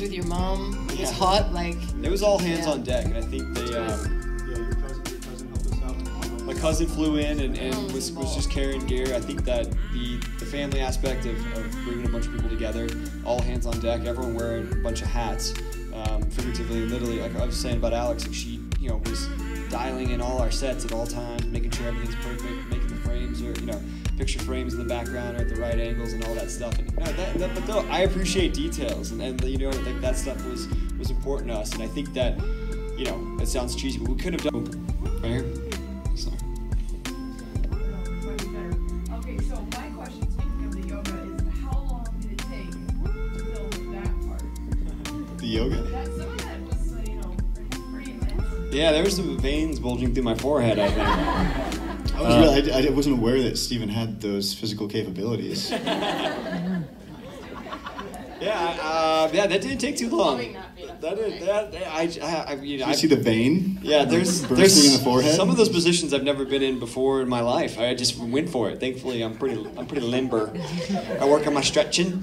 to organize. 'cause Fans with your mom. It was Yeah. hot. Like It was all hands Yeah. on deck, and I think they. Um, Yeah, your cousin, your cousin helped us out. my cousin flew in and, and Oh, was, was just carrying gear. I think that the, the family aspect of, of bringing a bunch of people together, all hands on deck, everyone wearing a bunch of hats, um, figuratively and literally. Like I was saying about Alex, like she, you know, was dialing in all our sets at all times, making sure everything's perfect, making the frames or you know, picture frames in the background are at the right angles and all that stuff. And that, that, but though I appreciate details, and, and you know, like that stuff was was important to us. And I think that, you know, it sounds cheesy, but we could have done. Right here. Sorry. Okay, so my question, speaking of the yoga, is how long did it take to build that part? The yoga. That, some of that was, you know, pretty intense. Yeah, there was some veins bulging through my forehead, I think. I, was Uh, really, I, I wasn't aware that Stephen had those physical capabilities. yeah, uh, yeah, that didn't take too long. Probably not be enough That, that, that I, I, I, you know, Did you I see the vein? yeah, there's bursting there's in the forehead. some of those positions I've never been in before in my life. I just went for it. Thankfully, I'm pretty I'm pretty limber. I work on my stretching.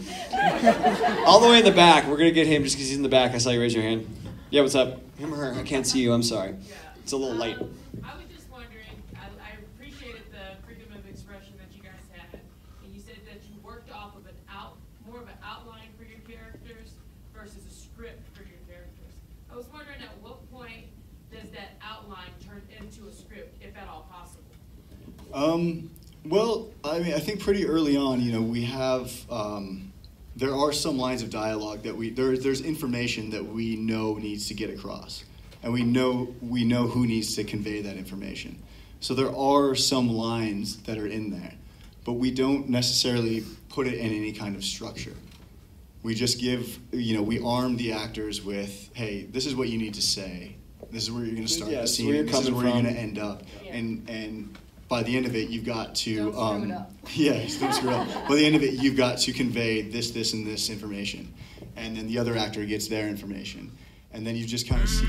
All the way in the back. We're gonna get him just because he's in the back. I saw you raise your hand. Yeah, what's up? Him or her? I can't see you. I'm sorry. It's a little late. Um, I was just wondering, I, I appreciated the freedom of expression that you guys had, and you said that you worked off of an out, more of an outline for your characters versus a script for your characters. I was wondering at what point does that outline turn into a script, if at all possible? Um, well, I mean, I think pretty early on, you know, we have um, there are some lines of dialogue that we there, there's information that we know needs to get across, and we know we know who needs to convey that information. So there are some lines that are in there, but we don't necessarily put it in any kind of structure. We just give, you know, we arm the actors with, hey, this is what you need to say. This is where you're going to start Yeah, the this is scene. where you're this is coming where you're going to end up. Yeah. And and by the end of it, you've got to Don't screw um, it up. yeah, just don't screw up. By the end of it, you've got to convey this, this, and this information, and then the other actor gets their information, and then you just kind of see.